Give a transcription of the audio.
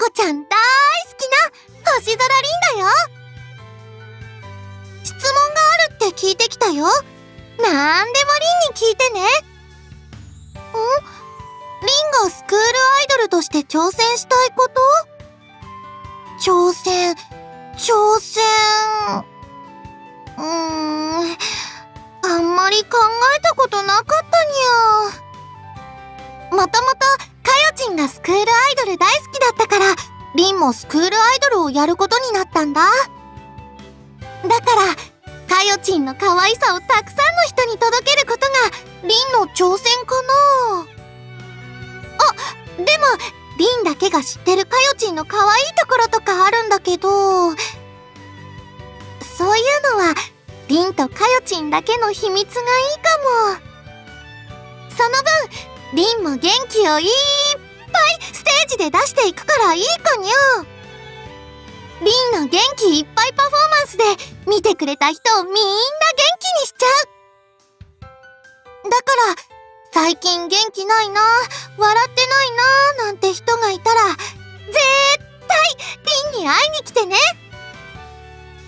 こちゃん大好きな星空凛だよ。質問があるって聞いてきたよ。なんでも凛に聞いてね。ん凛がスクールアイドルとして挑戦したいこと？挑戦、挑戦。うーん、あんまり考えたことなかったにゃ。もともと、かよちんがスクールアイドル大好きだったから、凛もスクールアイドルをやることになったんだ。だから、かよちんの可愛さをたくさんの人に届けることが、凛の挑戦かなあ、でも、凛だけが知ってるかよちんの可愛いところとかあるんだけど、そういうのは、凛とかよちんだけの秘密がいいかも。その分、凛も元気をいっぱいで出していくからいいかにゃリンの元気いっぱいパフォーマンスで見てくれた人をみんな元気にしちゃう。だから最近元気ないな笑ってないななんて人がいたら絶対リンに会いに来てね。